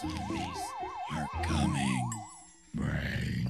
zombies are coming. Brain.